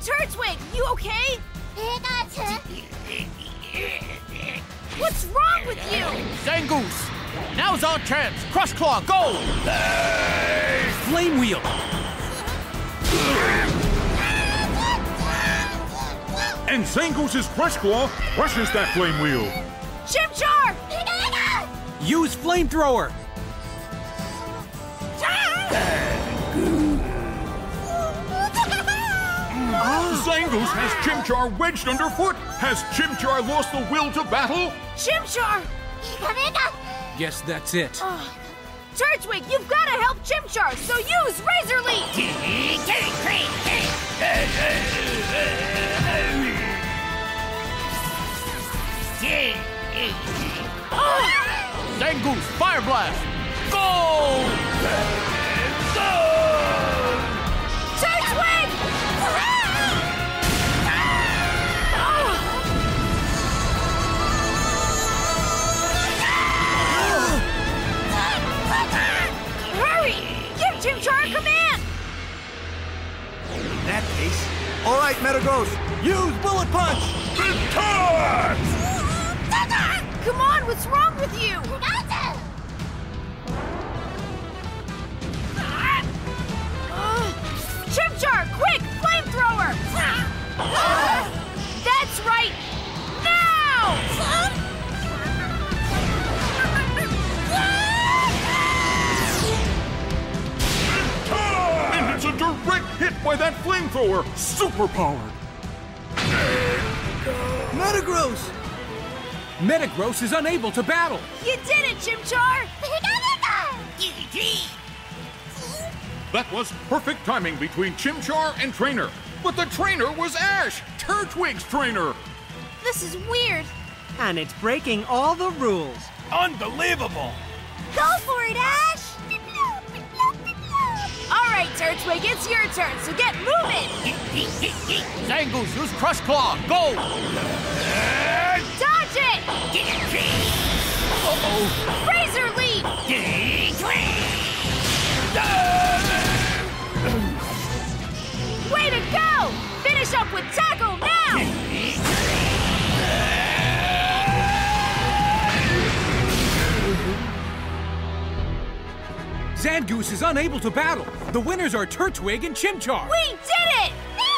Turtwig, you okay? What's wrong with you? Zangoose! Now's our chance! Crush Claw, go! Flame Wheel! And Zangoose's Crush Claw crushes that flame wheel. Chimchar! Use Flamethrower! Zangoose has Chimchar wedged underfoot. Has Chimchar lost the will to battle? Chimchar! Guess that's it. Ah. Turtwig, you've got to help Chimchar, so use Razor Leaf! Zangoose, Fire Blast! Go! All right, Metagross, use Bullet Punch! Come on, what's wrong with you? Chimchar, quick, flamethrower! By that flamethrower. Superpowered. Metagross! Metagross is unable to battle! You did it, Chimchar! That was perfect timing between Chimchar and Trainer. But the trainer was Ash, Turtwig's trainer. This is weird. And it's breaking all the rules. Unbelievable! Go for it, Ash! It's your turn, so get moving! Zangoose, use Crush Claw, go! Dodge it! Razor Zangoose is unable to battle! The winners are Turtwig and Chimchar! We did it!